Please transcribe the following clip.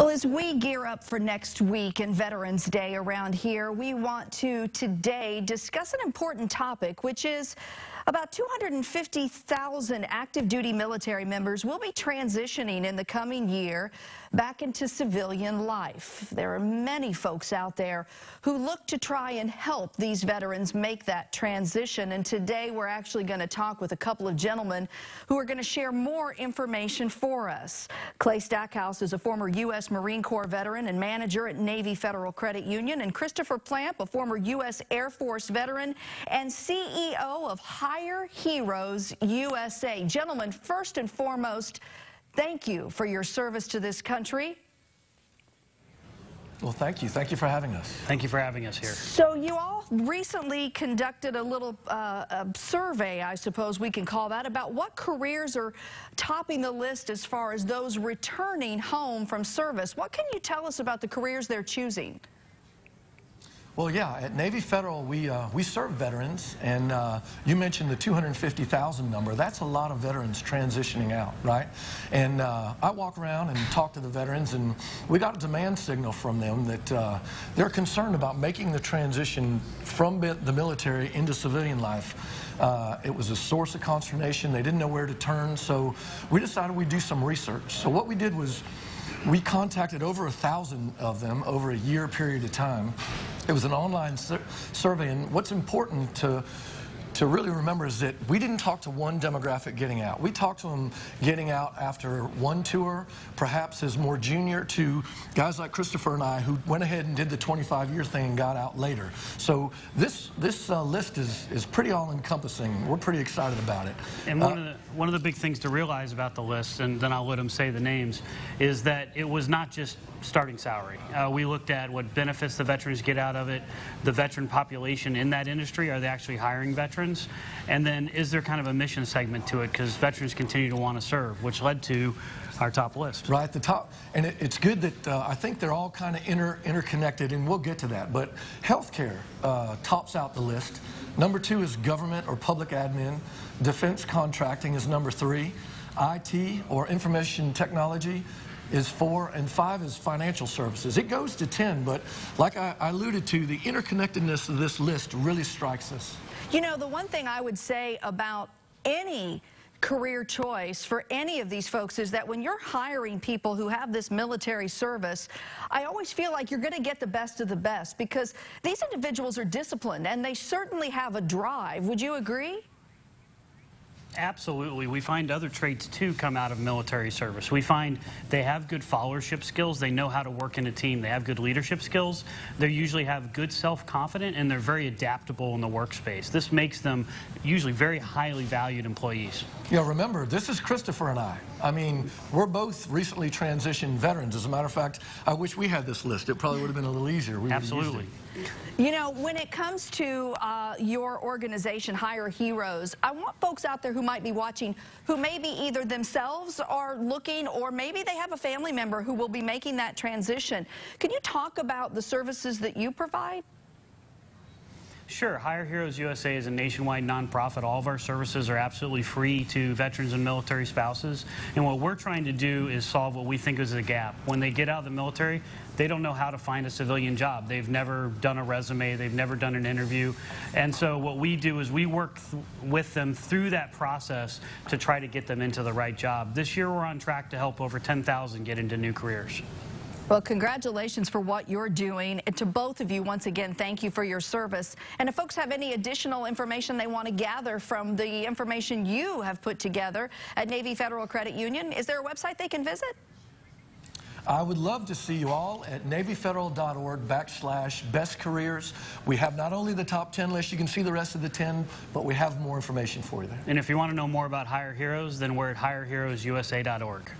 Well, as we gear up for next week and Veterans Day around here, we want to today discuss an important topic, which is about 250,000 active duty military members will be transitioning in the coming year back into civilian life. There are many folks out there who look to try and help these veterans make that transition. And today we're actually going to talk with a couple of gentlemen who are going to share more information for us. Clay Stackhouse is a former U.S. Marine Corps veteran and manager at Navy Federal Credit Union, and Christopher Plamp, a former U.S. Air Force veteran and CEO of Hire Heroes USA. Gentlemen, first and foremost, thank you for your service to this country. Well, thank you. Thank you for having us. Thank you for having us here. So you all recently conducted a little uh, a survey, I suppose we can call that, about what careers are topping the list as far as those returning home from service. What can you tell us about the careers they're choosing? Well, yeah, at Navy Federal, we, uh, we serve veterans, and uh, you mentioned the 250,000 number. That's a lot of veterans transitioning out, right? And uh, I walk around and talk to the veterans, and we got a demand signal from them that uh, they're concerned about making the transition from the military into civilian life. Uh, it was a source of consternation. They didn't know where to turn, so we decided we'd do some research. So what we did was we contacted over a thousand of them over a year period of time. It was an online sur survey, and what's important to to really remember is that we didn't talk to one demographic getting out. We talked to them getting out after one tour, perhaps as more junior, to guys like Christopher and I who went ahead and did the 25-year thing and got out later. So this this uh, list is is pretty all-encompassing. We're pretty excited about it. And one uh, of the one of the big things to realize about the list, and then I'll let them say the names, is that it was not just starting salary. Uh, we looked at what benefits the veterans get out of it, the veteran population in that industry. Are they actually hiring veterans? And then is there kind of a mission segment to it? Because veterans continue to want to serve, which led to our top list. Right, the top. And it, it's good that uh, I think they're all kind of inter, interconnected, and we'll get to that. But healthcare uh, tops out the list. Number two is government or public admin. Defense contracting is number three. IT or information technology is four, and five is financial services. It goes to 10, but like I alluded to, the interconnectedness of this list really strikes us. You know, the one thing I would say about any career choice for any of these folks is that when you're hiring people who have this military service, I always feel like you're going to get the best of the best because these individuals are disciplined and they certainly have a drive. Would you agree? Absolutely. We find other traits too come out of military service. We find they have good followership skills. They know how to work in a team. They have good leadership skills. They usually have good self-confidence and they're very adaptable in the workspace. This makes them usually very highly valued employees. Yeah, remember, this is Christopher and I. I mean, we're both recently transitioned veterans. As a matter of fact, I wish we had this list. It probably would have been a little easier. We Absolutely. You know, when it comes to uh, your organization, Hire Heroes, I want folks out there who might be watching who maybe either themselves are looking or maybe they have a family member who will be making that transition. Can you talk about the services that you provide? Sure. Hire Heroes USA is a nationwide nonprofit. All of our services are absolutely free to veterans and military spouses. And what we're trying to do is solve what we think is a gap. When they get out of the military, they don't know how to find a civilian job. They've never done a resume. They've never done an interview. And so what we do is we work with them through that process to try to get them into the right job. This year we're on track to help over 10,000 get into new careers. Well, congratulations for what you're doing. And to both of you, once again, thank you for your service. And if folks have any additional information they want to gather from the information you have put together at Navy Federal Credit Union, is there a website they can visit? I would love to see you all at NavyFederal.org backslash best careers. We have not only the top 10 list, you can see the rest of the 10, but we have more information for you there. And if you want to know more about Hire Heroes, then we're at HireHeroesUSA.org.